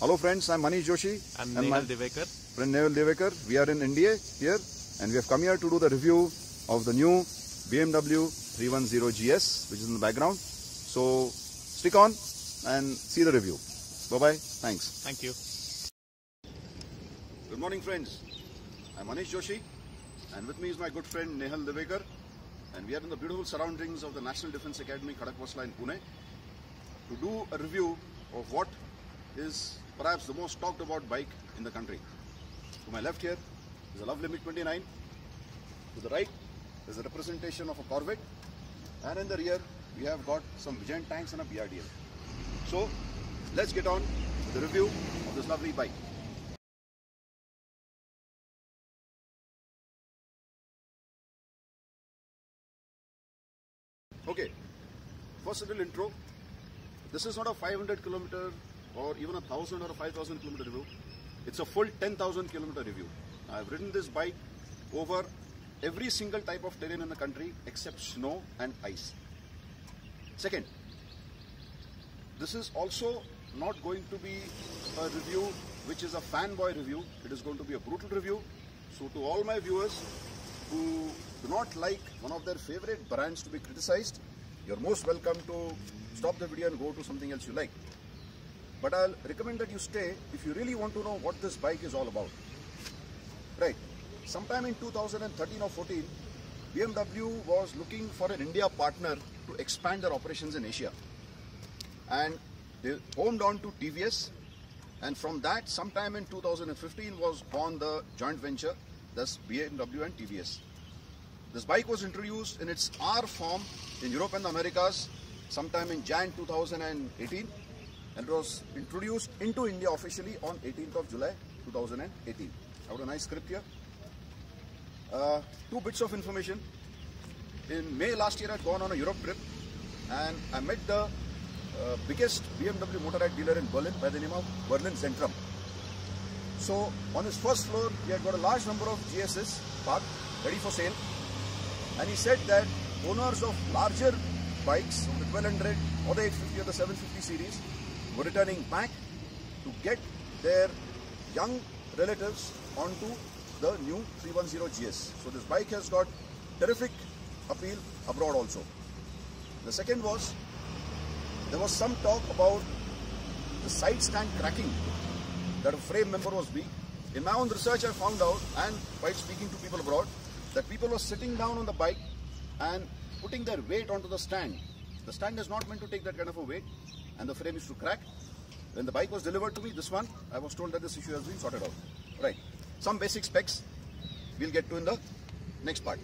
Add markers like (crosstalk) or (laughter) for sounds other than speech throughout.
Hello friends, I'm Maneesh Joshi. I'm and my Nehal Diwekar. friend Neval Diwekar. We are in India here and we have come here to do the review of the new BMW 310GS which is in the background. So stick on and see the review. Bye bye. Thanks. Thank you. Good morning friends. I'm Maneesh Joshi and with me is my good friend Nehal Diwekar and we are in the beautiful surroundings of the National Defence Academy Khadakwasla in Pune to do a review of what is perhaps the most talked about bike in the country. To my left here is a lovely MiG-29. To the right is a representation of a Corvette and in the rear we have got some Vijayant tanks and a BRDM. So let's get on with the review of this lovely bike. Okay, first little intro. This is not a 500 kilometer or even a 1000 or a 5000 kilometer review. It's a full 10,000 kilometer review. I've ridden this bike over every single type of terrain in the country except snow and ice. Second, this is also not going to be a review which is a fanboy review. It is going to be a brutal review. So to all my viewers who do not like one of their favorite brands to be criticized, you're most welcome to stop the video and go to something else you like. But I'll recommend that you stay if you really want to know what this bike is all about. Right. Sometime in 2013 or 14, BMW was looking for an India partner to expand their operations in Asia. And they homed on to TVS. And from that, sometime in 2015 was born the joint venture, thus BMW and TVS. This bike was introduced in its R form in Europe and the Americas sometime in Jan 2018 and was introduced into India officially on 18th of July 2018. I have a nice script here. Uh, two bits of information. In May last year, I had gone on a Europe trip and I met the uh, biggest BMW motorrad dealer in Berlin by the name of Berlin Zentrum. So on his first floor, he had got a large number of GSs parked, ready for sale. And he said that owners of larger bikes, the 1200 or the 850 or the 750 series, returning back to get their young relatives onto the new 310 GS. So this bike has got terrific appeal abroad also. The second was, there was some talk about the side stand cracking that a frame member was weak. In my own research I found out and by speaking to people abroad that people were sitting down on the bike and putting their weight onto the stand. The stand is not meant to take that kind of a weight and the frame is to crack. When the bike was delivered to me, this one, I was told that this issue has been sorted out. Right. Some basic specs we'll get to in the next part.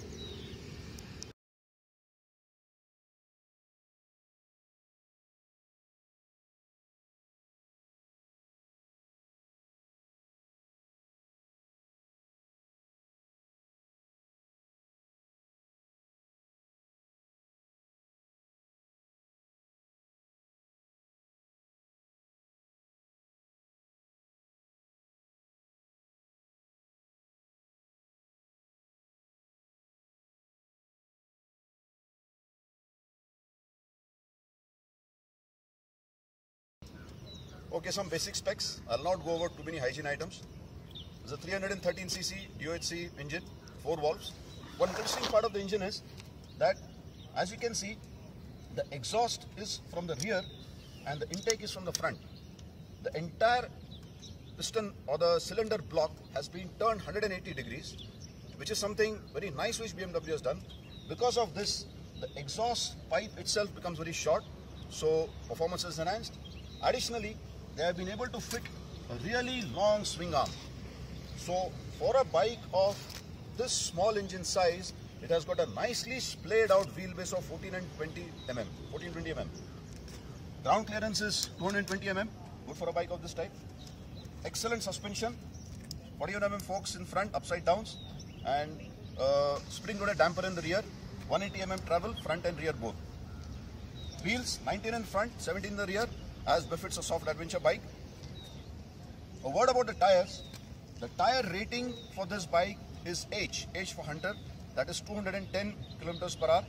Okay, some basic specs. I'll not go over too many hygiene items. It's a 313cc DOHC engine, four valves. One interesting part of the engine is that, as you can see, the exhaust is from the rear and the intake is from the front. The entire piston or the cylinder block has been turned 180 degrees, which is something very nice which BMW has done. Because of this, the exhaust pipe itself becomes very short, so performance is enhanced. Additionally, they have been able to fit a really long swing arm. So for a bike of this small engine size, it has got a nicely splayed out wheelbase of 14 and 20 mm, 14 20 mm. Ground clearance is 220 mm, good for a bike of this type. Excellent suspension, 41 mm forks in front, upside downs, and uh, spring loaded damper in the rear, 180 mm travel, front and rear both. Wheels 19 in front, 17 in the rear, as befits a soft adventure bike. A word about the tires. The tire rating for this bike is H, H for Hunter, that is 210 kilometers per hour.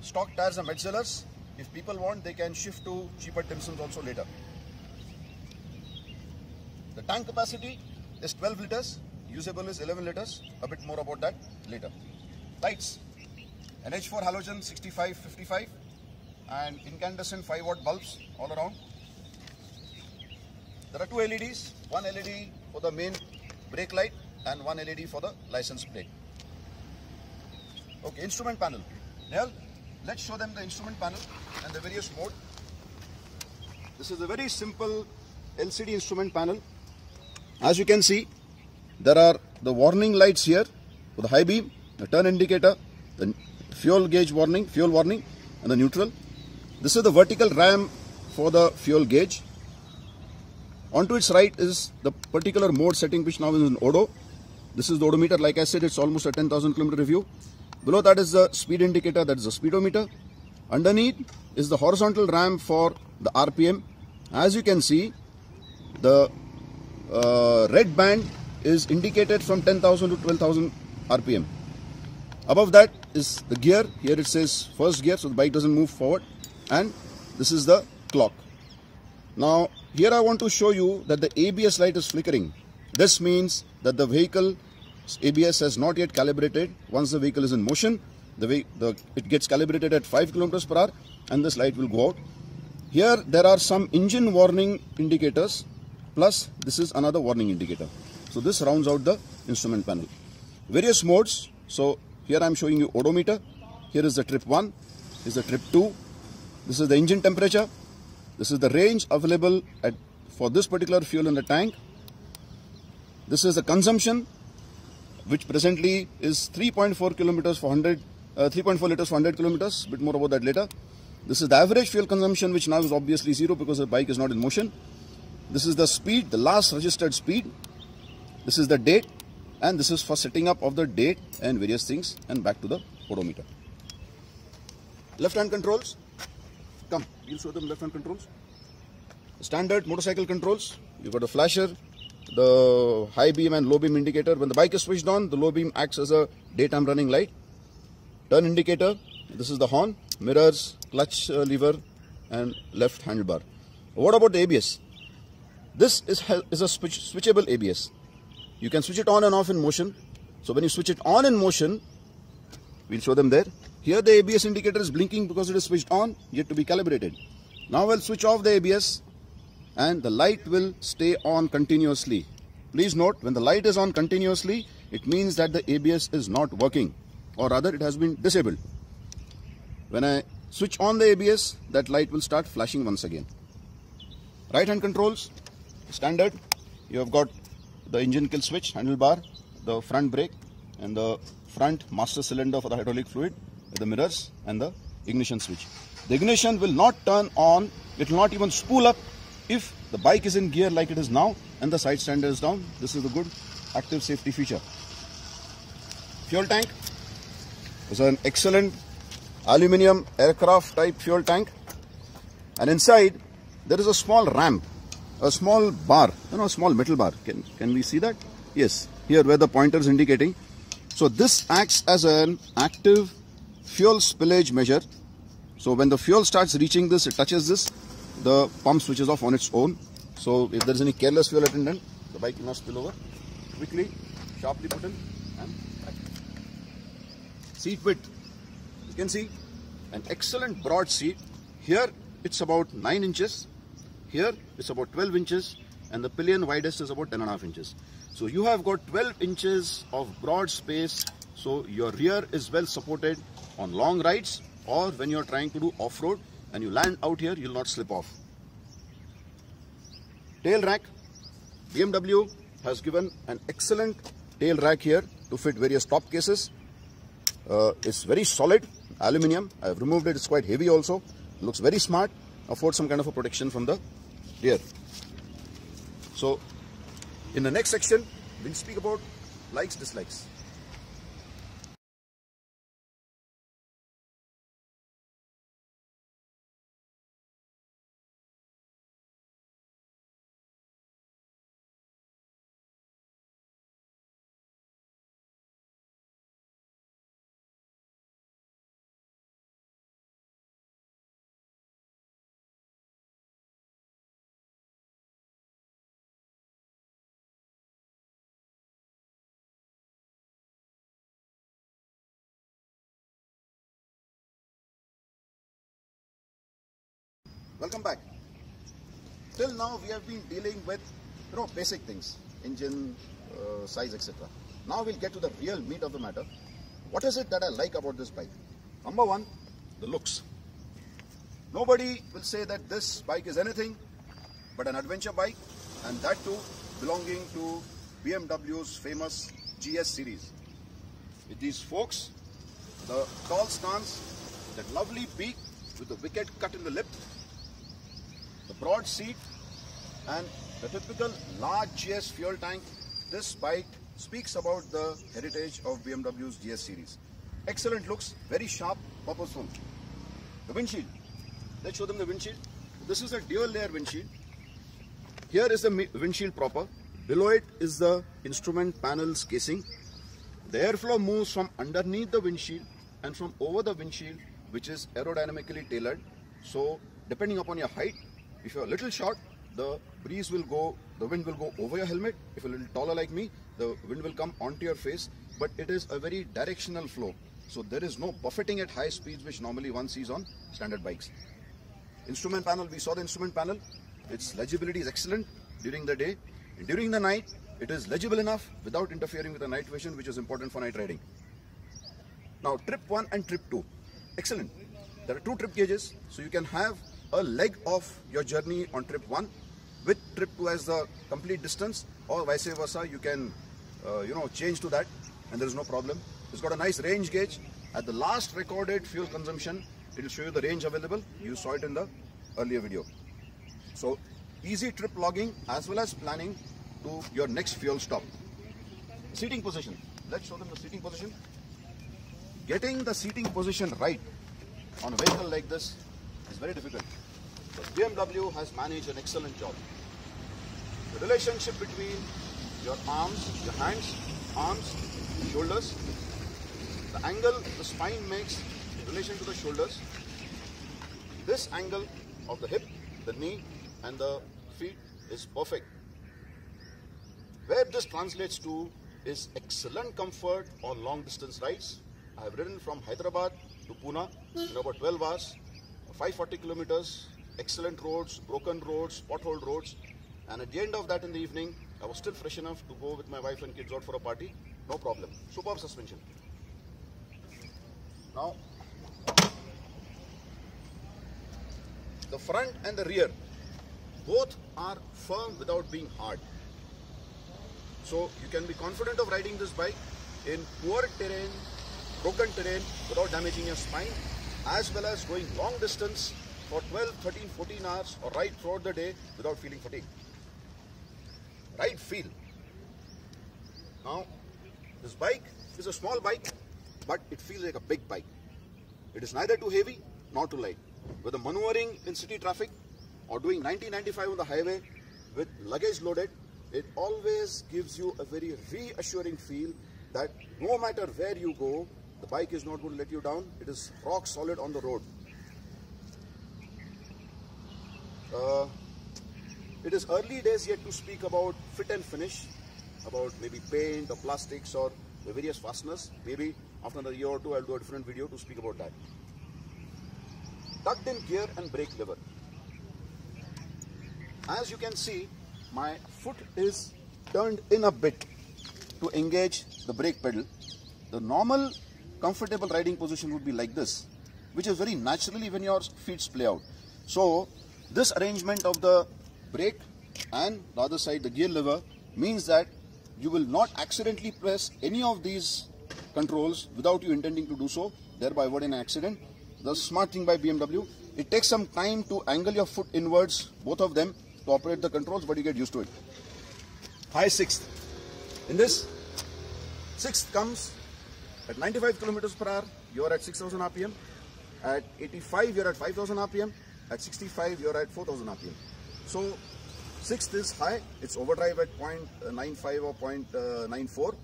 Stock tires are Metzeler's. If people want, they can shift to cheaper Timsuns also later. The tank capacity is 12 liters, usable is 11 liters. A bit more about that later. Lights NH4 halogen 6555 and incandescent 5 watt bulbs all around. There are two LEDs, one LED for the main brake light and one LED for the license plate. Okay, instrument panel. Now, let's show them the instrument panel and the various mode. This is a very simple LCD instrument panel. As you can see, there are the warning lights here for the high beam, the turn indicator, the fuel gauge warning, fuel warning and the neutral. This is the vertical ram for the fuel gauge. Onto its right is the particular mode setting which now is in odo. This is the odometer. Like I said, it's almost a 10,000 kilometer review. Below that is the speed indicator, that is the speedometer. Underneath is the horizontal ram for the RPM. As you can see, the uh, red band is indicated from 10,000 to 12,000 RPM. Above that is the gear. Here it says first gear, so the bike doesn't move forward. And this is the clock. Now, here I want to show you that the ABS light is flickering. This means that the vehicle ABS has not yet calibrated. Once the vehicle is in motion, the, the it gets calibrated at 5 kilometers per hour and this light will go out. Here there are some engine warning indicators plus this is another warning indicator. So this rounds out the instrument panel. Various modes. So here I am showing you odometer. Here is the trip 1. This is the trip 2. This is the engine temperature. This is the range available at, for this particular fuel in the tank. This is the consumption which presently is 3.4 kilometers for 100, uh, 3.4 liters for 100 kilometers. Bit more about that later. This is the average fuel consumption, which now is obviously zero because the bike is not in motion. This is the speed, the last registered speed. This is the date, and this is for setting up of the date and various things. And back to the odometer. Left hand controls. We'll show them left hand controls. Standard motorcycle controls. You've got a flasher, the high beam and low beam indicator. When the bike is switched on, the low beam acts as a daytime running light. Turn indicator, this is the horn, mirrors, clutch uh, lever and left handlebar. What about the ABS? This is, is a switch, switchable ABS. You can switch it on and off in motion. So when you switch it on in motion, we'll show them there. Here the ABS indicator is blinking because it is switched on, yet to be calibrated. Now I'll switch off the ABS and the light will stay on continuously. Please note, when the light is on continuously, it means that the ABS is not working or rather it has been disabled. When I switch on the ABS, that light will start flashing once again. Right hand controls, standard. You have got the engine kill switch, handlebar, the front brake and the front master cylinder for the hydraulic fluid, the mirrors and the ignition switch. The ignition will not turn on, it will not even spool up if the bike is in gear like it is now and the side stand is down. This is a good active safety feature. Fuel tank is an excellent aluminium aircraft type fuel tank and inside there is a small ramp a small bar you know a small metal bar can can we see that yes here where the pointer is indicating so this acts as an active fuel spillage measure so when the fuel starts reaching this it touches this the pump switches off on its own. So if there is any careless fuel attendant, the bike will not spill over. Quickly, sharply put in and back. Seat width. You can see an excellent broad seat. Here it's about 9 inches. Here it's about 12 inches and the pillion widest is about 10 and a half inches. So you have got 12 inches of broad space. So your rear is well supported on long rides or when you're trying to do off-road and you land out here, you'll not slip off. Tail rack. BMW has given an excellent tail rack here to fit various top cases. Uh, it's very solid, aluminium. I have removed it, it's quite heavy also. Looks very smart, affords some kind of a protection from the rear. So, in the next section, we'll speak about likes, dislikes. Welcome back. Till now we have been dealing with you know basic things, engine, uh, size, etc. Now we'll get to the real meat of the matter. What is it that I like about this bike? Number one, the looks. Nobody will say that this bike is anything but an adventure bike and that too belonging to BMW's famous GS series. With these forks, the tall stance, that lovely beak with the wicked cut in the lip, the broad seat and the typical large GS fuel tank, this bike speaks about the heritage of BMW's GS series. Excellent looks, very sharp, purposeful. The windshield. Let's show them the windshield. This is a dual layer windshield. Here is the windshield proper. Below it is the instrument panels casing. The airflow moves from underneath the windshield and from over the windshield which is aerodynamically tailored. So depending upon your height, if you're a little short, the breeze will go, the wind will go over your helmet. If you're a little taller like me, the wind will come onto your face. But it is a very directional flow. So there is no buffeting at high speeds which normally one sees on standard bikes. Instrument panel, we saw the instrument panel. Its legibility is excellent during the day. During the night, it is legible enough without interfering with the night vision, which is important for night riding. Now, trip 1 and trip 2. Excellent. There are two trip gauges, so you can have a leg of your journey on trip 1 with trip 2 as the complete distance or vice versa. You can, uh, you know, change to that and there is no problem. It's got a nice range gauge. At the last recorded fuel consumption, it will show you the range available. You saw it in the earlier video. So easy trip logging as well as planning to your next fuel stop. Seating position. Let's show them the seating position. Getting the seating position right on a vehicle like this is very difficult. But BMW has managed an excellent job. The relationship between your arms, your hands, arms, shoulders, the angle the spine makes in relation to the shoulders, this angle of the hip, the knee and the feet is perfect. Where this translates to is excellent comfort on long distance rides. I have ridden from Hyderabad to Pune in about 12 hours, 540 kilometers, excellent roads, broken roads, pothole roads. And at the end of that in the evening, I was still fresh enough to go with my wife and kids out for a party. No problem. Superb suspension. Now, the front and the rear both are firm without being hard. So you can be confident of riding this bike in poor terrain, broken terrain without damaging your spine as well as going long distance for 12, 13, 14 hours or ride throughout the day without feeling fatigue. Ride feel. Now, this bike is a small bike, but it feels like a big bike. It is neither too heavy nor too light. Whether maneuvering in city traffic or doing 90-95 on the highway with luggage loaded, it always gives you a very reassuring feel that no matter where you go, the bike is not going to let you down. It is rock solid on the road. Uh, it is early days yet to speak about fit and finish, about maybe paint or plastics or the various fasteners. Maybe after another year or two, I'll do a different video to speak about that. Tucked in gear and brake lever. As you can see, my foot is turned in a bit to engage the brake pedal. The normal comfortable riding position would be like this, which is very naturally when your feet play out. So this arrangement of the brake and the other side the gear lever means that you will not accidentally press any of these controls without you intending to do so, thereby avoiding an accident. The smart thing by BMW, it takes some time to angle your foot inwards, both of them, to operate the controls, but you get used to it. High sixth. In this, sixth comes at 95 kilometers per hour, you are at 6000 RPM. At 85, you're at 5000 RPM. At 65, you're at 4000 RPM. So, sixth is high. It's overdrive at uh, 0.95 or uh, 0.94.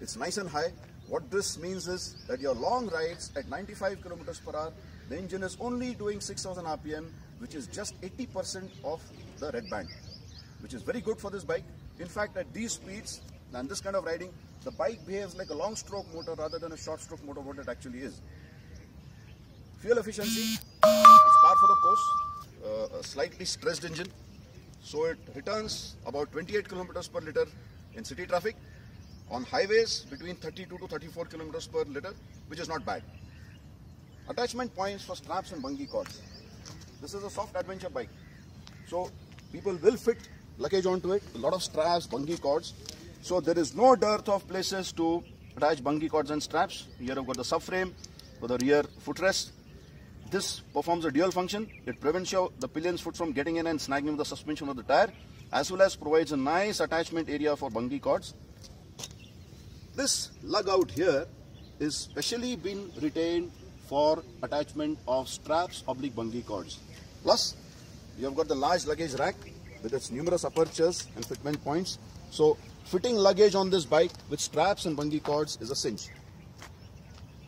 It's nice and high. What this means is that your long rides at 95 kilometers per hour, the engine is only doing 6000 RPM, which is just 80% of the red band, which is very good for this bike. In fact, at these speeds and this kind of riding, the bike behaves like a long stroke motor rather than a short stroke motor, what it actually is. Fuel efficiency, it's par for the course. uh, a slightly stressed engine. So it returns about 28 kilometers per liter in city traffic. On highways between 32 to 34 kilometers per liter, which is not bad. Attachment points for straps and bungee cords. This is a soft adventure bike. So people will fit luggage onto it, a lot of straps, bungee cords. So there is no dearth of places to attach bungee cords and straps. Here I've got the subframe for the rear footrest. This performs a dual function. It prevents your, the pillion's foot from getting in and snagging the suspension of the tire, as well as provides a nice attachment area for bungee cords. This lug out here is specially been retained for attachment of straps oblique bungee cords. Plus, you have got the large luggage rack with its numerous apertures and fitment points. So, fitting luggage on this bike with straps and bungee cords is a cinch.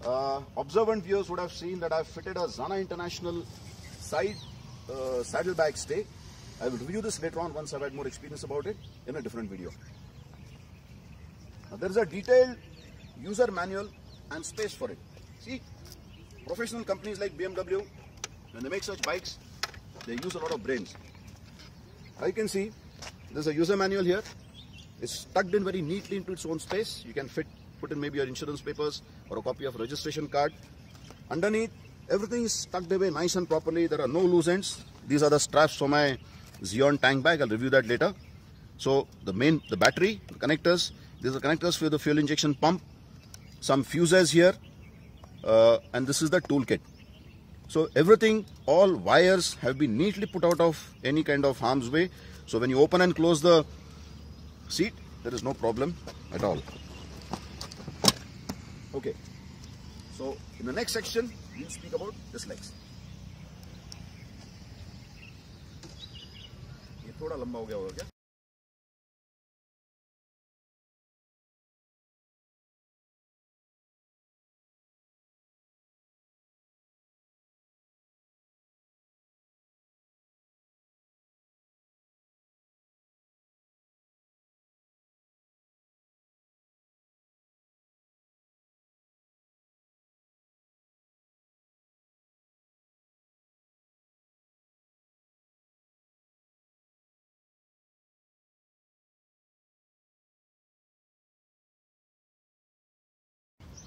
Uh, observant viewers would have seen that I've fitted a Zana International side uh, saddlebag stay. I will review this later on once I've had more experience about it in a different video. Now, there is a detailed user manual and space for it. See, professional companies like BMW, when they make such bikes, they use a lot of brains. I can see there's a user manual here. It's tucked in very neatly into its own space. You can fit, put in maybe your insurance papers or a copy of registration card. Underneath, everything is tucked away nice and properly. There are no loose ends. These are the straps for my Xeon tank bag. I'll review that later. So the main, the battery, the connectors. These are connectors for the fuel injection pump. Some fuses here. Uh, and this is the toolkit. So everything, all wires have been neatly put out of any kind of harm's way. So when you open and close the seat, there is no problem at all. Okay. So in the next section, we'll speak about this legs. ये थोड़ा लंबा हो गया होगा क्या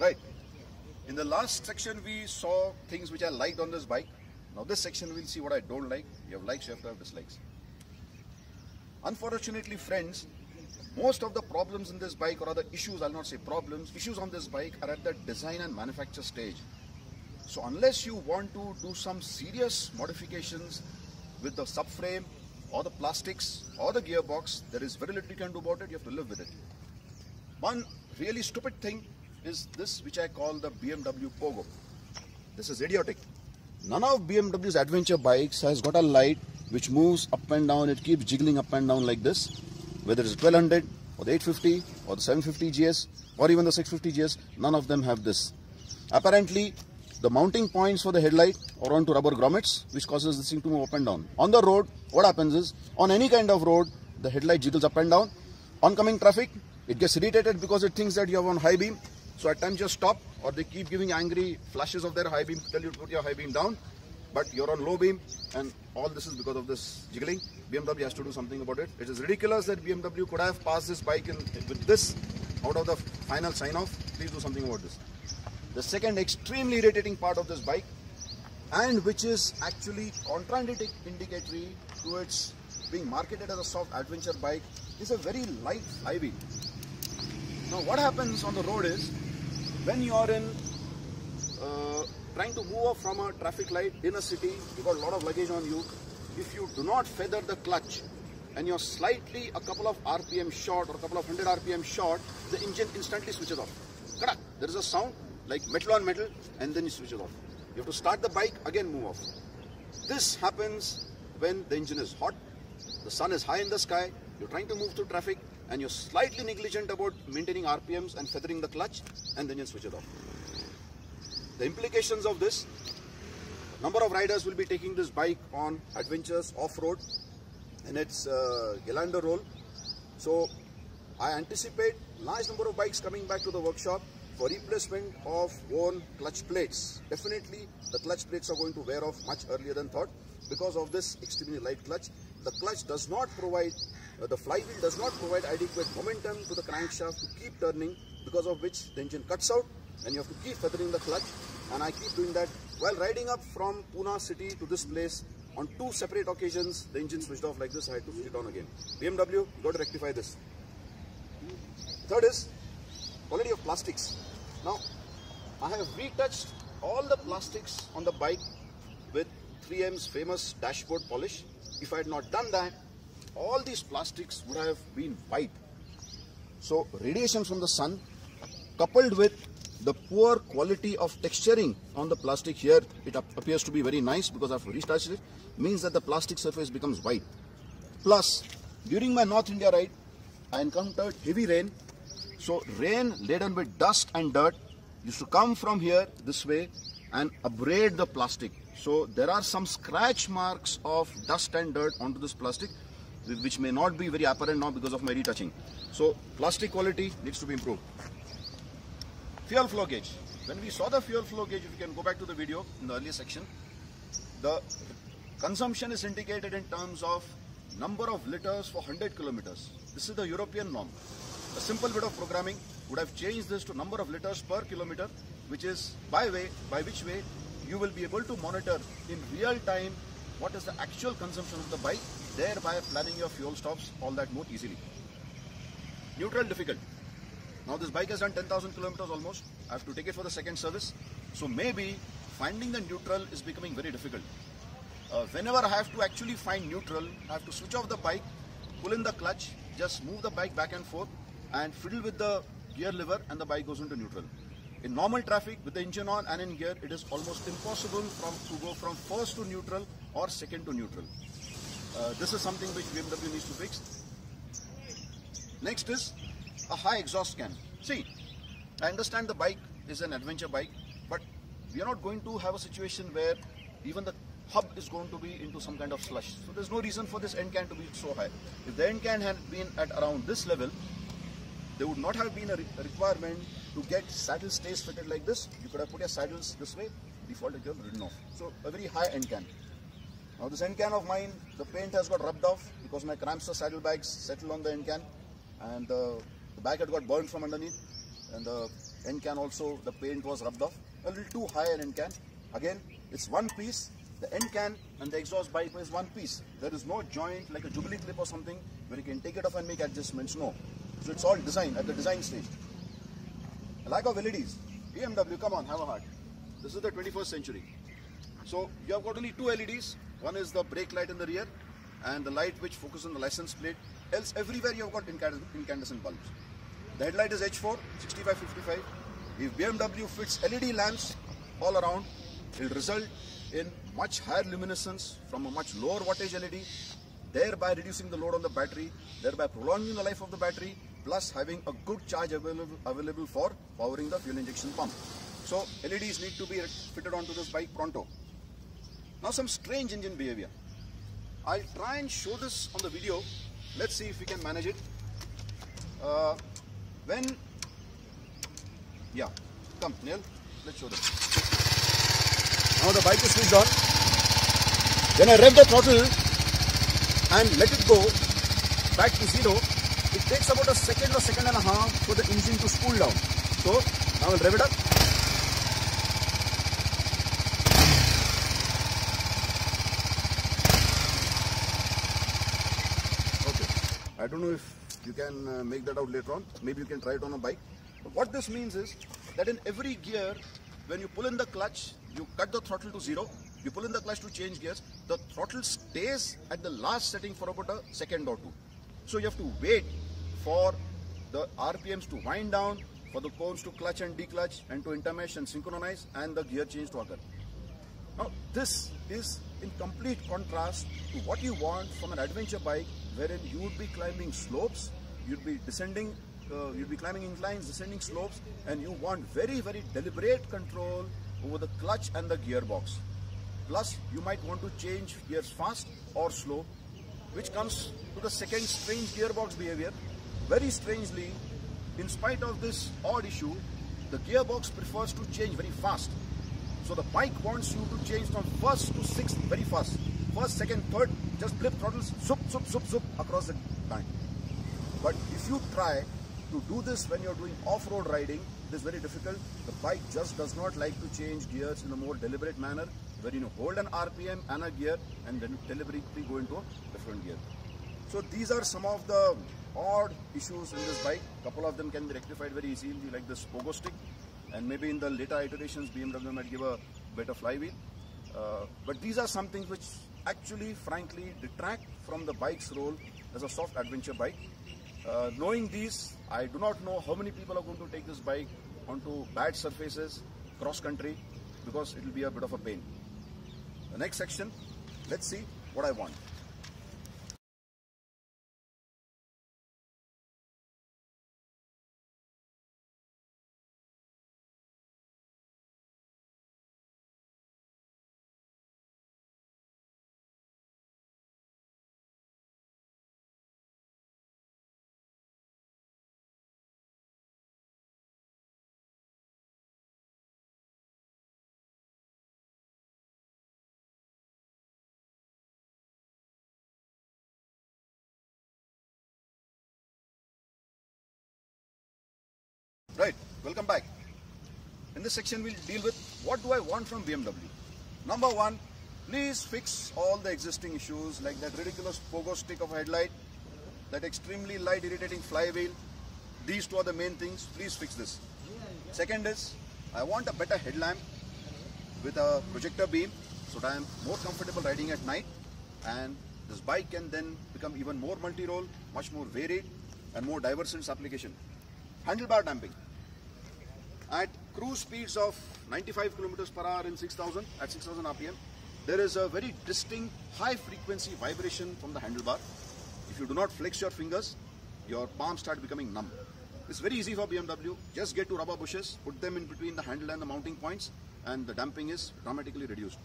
Right. In the last section, we saw things which I liked on this bike. Now this section, we'll see what I don't like. You have likes, you have to have dislikes. Unfortunately, friends, most of the problems in this bike, or other issues, I'll not say problems, issues on this bike are at the design and manufacture stage. So unless you want to do some serious modifications with the subframe or the plastics or the gearbox, there is very little you can do about it, you have to live with it. One really stupid thing is this which I call the BMW Pogo. This is idiotic. None of BMW's adventure bikes has got a light which moves up and down, it keeps jiggling up and down like this. Whether it's 1200 or the 850 or the 750 GS or even the 650 GS, none of them have this. Apparently, the mounting points for the headlight are onto rubber grommets, which causes this thing to move up and down. On the road, what happens is, on any kind of road, the headlight jiggles up and down. Oncoming traffic, it gets irritated because it thinks that you have on high beam. So at times just stop or they keep giving angry flashes of their high beam, tell you to put your high beam down. But you're on low beam and all this is because of this jiggling. BMW has to do something about it. It is ridiculous that BMW could have passed this bike in, with this out of the final sign off. Please do something about this. The second extremely irritating part of this bike and which is actually contraindicatory to its being marketed as a soft adventure bike is a very light flywheel. Now what happens on the road is when you are in uh, trying to move off from a traffic light in a city, you got a lot of luggage on you. If you do not feather the clutch and you're slightly a couple of RPM short or a couple of hundred RPM short, the engine instantly switches off. There is a sound like metal on metal and then you switch it off. You have to start the bike, again move off. This happens when the engine is hot, the sun is high in the sky, you're trying to move through traffic and you're slightly negligent about maintaining RPMs and feathering the clutch and then you switch it off. The implications of this, number of riders will be taking this bike on adventures off-road in its uh, Gelände role. So I anticipate large number of bikes coming back to the workshop for replacement of worn clutch plates. Definitely the clutch plates are going to wear off much earlier than thought because of this extremely light clutch. The clutch does not provide, the flywheel does not provide adequate momentum to the crankshaft to keep turning because of which the engine cuts out and you have to keep feathering the clutch and I keep doing that while riding up from Pune city to this place on two separate occasions the engine switched off like this I had to switch it on again. BMW you got to rectify this. Third is quality of plastics. Now I have retouched all the plastics on the bike with 3M's famous dashboard polish. If I had not done that all these plastics would have been white. So radiation from the sun coupled with the poor quality of texturing on the plastic here, it appears to be very nice because I've retouched it, means that the plastic surface becomes white. Plus, during my North India ride, I encountered heavy rain. So rain laden with dust and dirt used to come from here this way and abrade the plastic. So there are some scratch marks of dust and dirt onto this plastic which may not be very apparent now because of my retouching. So plastic quality needs to be improved. Fuel flow gauge. When we saw the fuel flow gauge, if you can go back to the video in the earlier section, the consumption is indicated in terms of number of liters for 100 kilometers. This is the European norm. A simple bit of programming would have changed this to number of liters per kilometer, which is by way, by which way you will be able to monitor in real time what is the actual consumption of the bike, thereby planning your fuel stops all that more easily. Neutral difficult. Now this bike has done 10,000 kilometers almost. I have to take it for the second service. So maybe finding the neutral is becoming very difficult. Uh, whenever I have to actually find neutral, I have to switch off the bike, pull in the clutch, just move the bike back and forth and fiddle with the gear lever and the bike goes into neutral. In normal traffic with the engine on and in gear, it is almost impossible from, to go from first to neutral or second to neutral. Uh, this is something which BMW needs to fix. Next is a high exhaust can. See, I understand the bike is an adventure bike, but we are not going to have a situation where even the hub is going to be into some kind of slush. So there's no reason for this end can to be so high. If the end can had been at around this level, there would not have been a, re requirement to get saddle stays fitted like this. You could have put your saddles this way, default it have ridden off. So a very high end can. Now this end can of mine, the paint has got rubbed off because my Cramster saddlebags settle on the end can and uh, the back had got burned from underneath and the end can also, the paint was rubbed off. A little too high an end can. Again, it's one piece. The end can and the exhaust pipe is one piece. There is no joint like a Jubilee clip or something where you can take it off and make adjustments. No. So it's all design at the design stage. A lack of LEDs. BMW, come on, have a heart. This is the 21st century. So you have got only two LEDs. One is the brake light in the rear and the light which focuses on the license plate. Else everywhere you have got incandescent bulbs. The headlight is H4, 6555. If BMW fits LED lamps all around, it will result in much higher luminescence from a much lower wattage LED, thereby reducing the load on the battery, thereby prolonging the life of the battery, plus having a good charge available, available for powering the fuel injection pump. So LEDs need to be fitted onto this bike pronto. Now some strange engine behavior. I'll try and show this on the video. Let's see if we can manage it. Uh, when, yeah, come Neil, let's show them. Now the bike is switched on. Then I rev the throttle and let it go back to zero. It takes about a second or second and a half for the engine to spool down. So now I'll rev it up. Okay. I don't know if you can uh, make that out later on. Maybe you can try it on a bike. But what this means is that in every gear, when you pull in the clutch, you cut the throttle to zero. You pull in the clutch to change gears. The throttle stays at the last setting for about a second or two. So you have to wait for the RPMs to wind down, for the cones to clutch and declutch, and to intermesh and synchronize, and the gear change to occur. Now, this is in complete contrast to what you want from an adventure bike wherein you would be climbing slopes, you'd be descending, uh, you'd be climbing inclines, descending slopes, and you want very, very deliberate control over the clutch and the gearbox. Plus, you might want to change gears fast or slow, which comes to the second strange gearbox behavior. Very strangely, in spite of this odd issue, the gearbox prefers to change very fast. So the bike wants you to change from first to sixth very fast. First, second, third, just flip throttles, zoop, zoop, zoop, zoop across the time. But if you try to do this when you're doing off-road riding, it is very difficult. The bike just does not like to change gears in a more deliberate manner, where you know, hold an RPM and a gear and then deliberately go into a different gear. So these are some of the odd issues in this bike. Couple of them can be rectified very easily, like this pogo stick, and maybe in the later iterations, BMW might give a better flywheel. Uh, but these are some things which actually, frankly, detract from the bike's role as a soft adventure bike. Uh, knowing these, I do not know how many people are going to take this bike onto bad surfaces, cross country, because it will be a bit of a pain. The next section, let's see what I want. Right, welcome back. In this section, we'll deal with what do I want from BMW. Number one, please fix all the existing issues like that ridiculous pogo stick of headlight, that extremely light irritating flywheel. These two are the main things. Please fix this. Second is, I want a better headlamp with a projector beam so that I am more comfortable riding at night and this bike can then become even more multi-role, much more varied and more diverse in its application. Handlebar damping. At cruise speeds of 95 kilometers per hour in 6000 at 6000 rpm, there is a very distinct high frequency vibration from the handlebar. If you do not flex your fingers, your palms start becoming numb. It's very easy for BMW. Just get to rubber bushes, put them in between the handle and the mounting points, and the damping is dramatically reduced.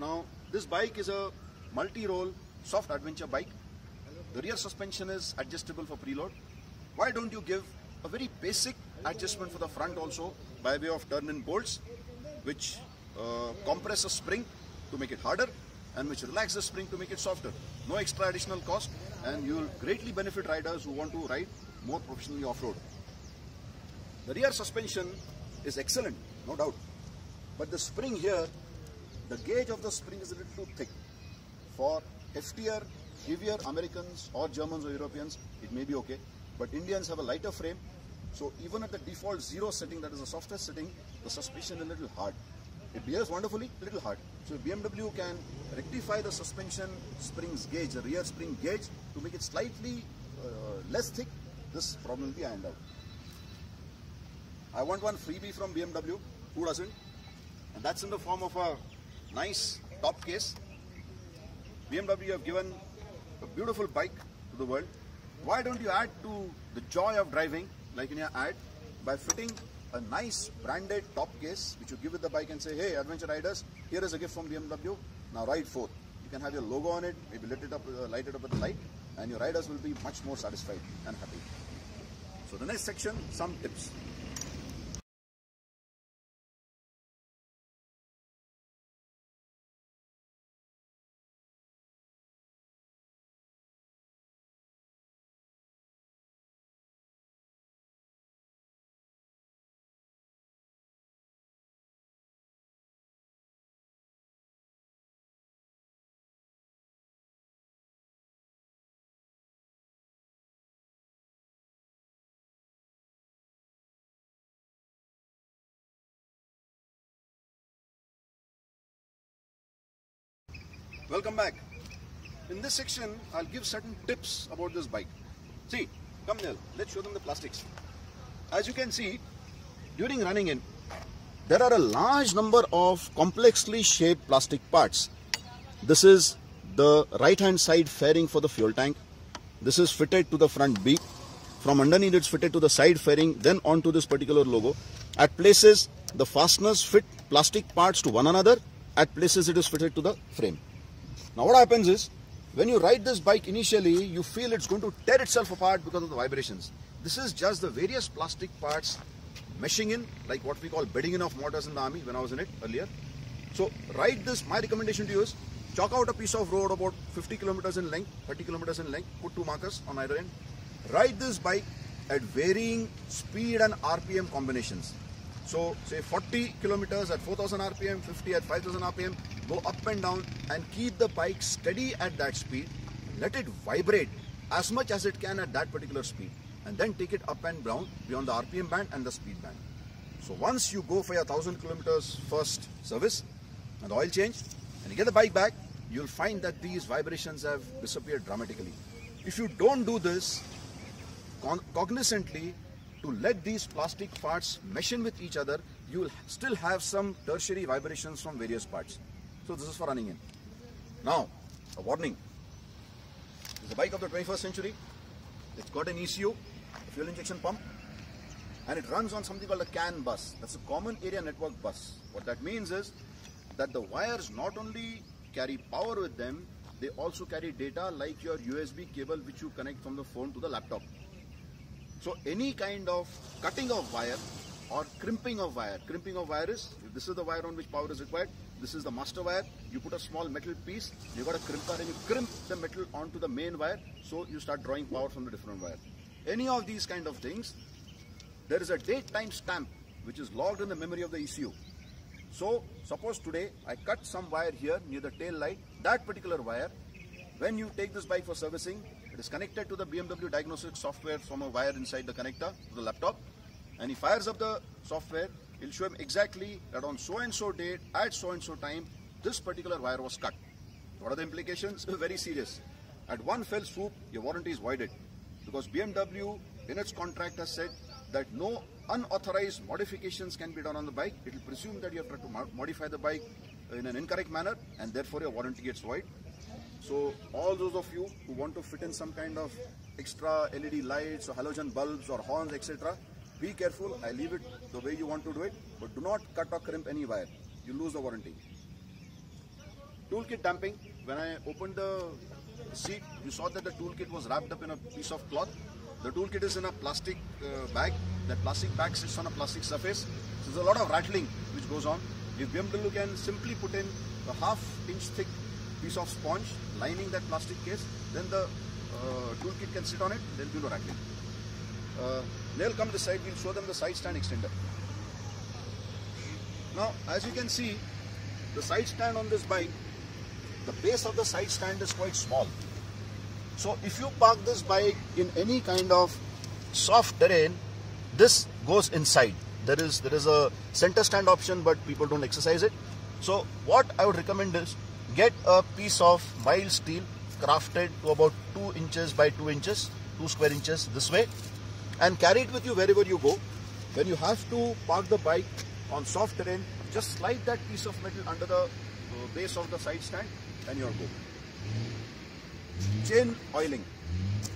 Now, this bike is a multi-role soft adventure bike. The rear suspension is adjustable for preload. Why don't you give a very basic adjustment for the front also by way of turn-in bolts, which uh, compress a spring to make it harder and which relax the spring to make it softer. No extra additional cost and you will greatly benefit riders who want to ride more professionally off-road. The rear suspension is excellent, no doubt. But the spring here, the gauge of the spring is a little too thick. For heftier, heavier Americans or Germans or Europeans, it may be okay. But Indians have a lighter frame, so even at the default zero setting, that is the softest setting, the suspension is a little hard. It behaves wonderfully, little hard. So BMW can rectify the suspension springs gauge, the rear spring gauge, to make it slightly uh, less thick, this problem will be ironed out. I want one freebie from BMW. Who doesn't? And that's in the form of a nice top case. BMW have given a beautiful bike to the world. Why don't you add to the joy of driving, like in your ad, by fitting a nice branded top case, which you give with the bike and say, hey, adventure riders, here is a gift from BMW. Now ride forth. You can have your logo on it, maybe lit it up, uh, light it up with the light, and your riders will be much more satisfied and happy. So the next section, some tips. Welcome back. In this section, I'll give certain tips about this bike. See, come Neil, let's show them the plastics. As you can see, during running in, there are a large number of complexly shaped plastic parts. This is the right hand side fairing for the fuel tank. This is fitted to the front beak. From underneath it's fitted to the side fairing, then onto this particular logo. At places, the fasteners fit plastic parts to one another. At places, it is fitted to the frame. Now what happens is, when you ride this bike initially, you feel it's going to tear itself apart because of the vibrations. This is just the various plastic parts meshing in, like what we call bedding in of mortars in the army when I was in it earlier. So ride this, my recommendation to you is chalk out a piece of road about 50 kilometers in length, 30 kilometers in length, put two markers on either end. Ride this bike at varying speed and RPM combinations. So say 40 kilometers at 4000 RPM, 50 at 5000 RPM, go up and down and keep the bike steady at that speed. Let it vibrate as much as it can at that particular speed and then take it up and down beyond the RPM band and the speed band. So once you go for your 1000 kilometers first service and oil change and you get the bike back, you'll find that these vibrations have disappeared dramatically. If you don't do this cognizantly to let these plastic parts mesh in with each other, you will still have some tertiary vibrations from various parts. So this is for running in. Now, a warning. It's a bike of the 21st century. It's got an ECU, fuel injection pump, and it runs on something called a CAN bus. That's a common area network bus. What that means is that the wires not only carry power with them, they also carry data like your USB cable which you connect from the phone to the laptop. So any kind of cutting of wire or crimping of wire, crimping of wire is, this is the wire on which power is required, this is the master wire, you put a small metal piece, you got a crimper and you crimp the metal onto the main wire, so you start drawing power from the different wire. Any of these kind of things, there is a date time stamp which is logged in the memory of the ECU. So suppose today I cut some wire here near the tail light, that particular wire, when you take this bike for servicing, it is connected to the BMW diagnostic software from a wire inside the connector to the laptop. And he fires up the software, it'll show him exactly that on so and so date, at so and so time, this particular wire was cut. What are the implications? (laughs) Very serious. At one fell swoop, your warranty is voided. Because BMW, in its contract, has said that no unauthorized modifications can be done on the bike. It will presume that you have tried to modify the bike in an incorrect manner and therefore your warranty gets void. So all those of you who want to fit in some kind of extra LED lights or halogen bulbs or horns etc. Be careful, I leave it the way you want to do it, but do not cut or crimp any wire. You lose the warranty. Toolkit damping. When I opened the seat, you saw that the toolkit was wrapped up in a piece of cloth. The toolkit is in a plastic uh, bag. That plastic bag sits on a plastic surface. So there's a lot of rattling which goes on. If BMW can simply put in a half inch thick piece of sponge lining that plastic case, then the uh, toolkit can sit on it, there will be no rattling. Uh, they'll come to the side, we'll show them the side stand extender. Now, as you can see, the side stand on this bike, the base of the side stand is quite small. So if you park this bike in any kind of soft terrain, this goes inside. There is there is a center stand option, but people don't exercise it. So what I would recommend is get a piece of mild steel crafted to about 2 inches by 2 inches, 2 square inches this way and carry it with you wherever you go. When you have to park the bike on soft terrain, just slide that piece of metal under the uh, base of the side stand and you're good. Chain oiling.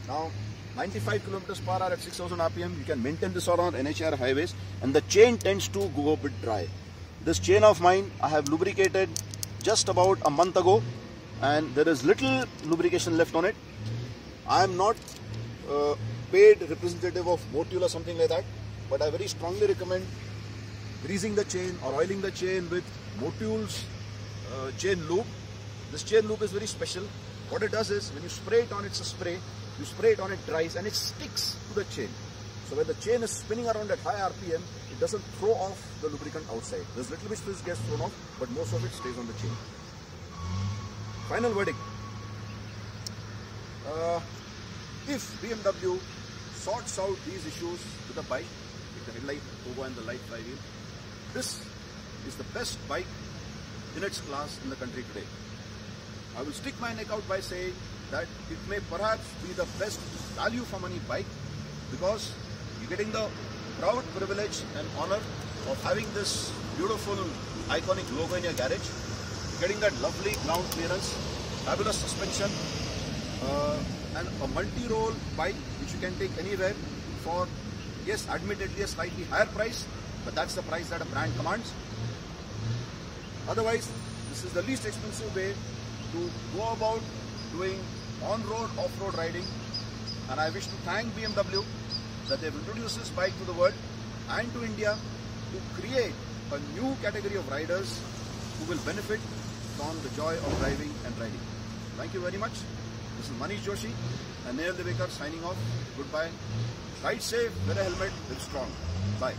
Now 95 kilometers per hour at 6000 rpm you can maintain this on NHR highways and the chain tends to go a bit dry. This chain of mine I have lubricated just about a month ago and there is little lubrication left on it. I am not uh, paid representative of Motul or something like that but I very strongly recommend greasing the chain or oiling the chain with Motul's uh, chain lube. This chain lube is very special. What it does is when you spray it on, it's a spray. You spray it on, it dries and it sticks to the chain. So when the chain is spinning around at high RPM, it doesn't throw off the lubricant outside. There's little bit which gets thrown off, but most of it stays on the chain. Final verdict. Uh, if BMW sorts out these issues with the bike, with the headlight over and the light flywheel, this is the best bike in its class in the country today. I will stick my neck out by saying that it may perhaps be the best value for money bike because getting the proud privilege and honor of having this beautiful iconic logo in your garage, getting that lovely ground clearance, fabulous suspension, uh, and a multi-role bike which you can take anywhere for, yes, admittedly a slightly higher price, but that's the price that a brand commands. Otherwise, this is the least expensive way to go about doing on-road, off-road riding. And I wish to thank BMW that they've introduced this bike to the world and to India to create a new category of riders who will benefit from the joy of driving and riding. Thank you very much. This is Maneesh Joshi and Nehal Diwekar signing off. Goodbye. Ride safe, wear a helmet, live strong. Bye.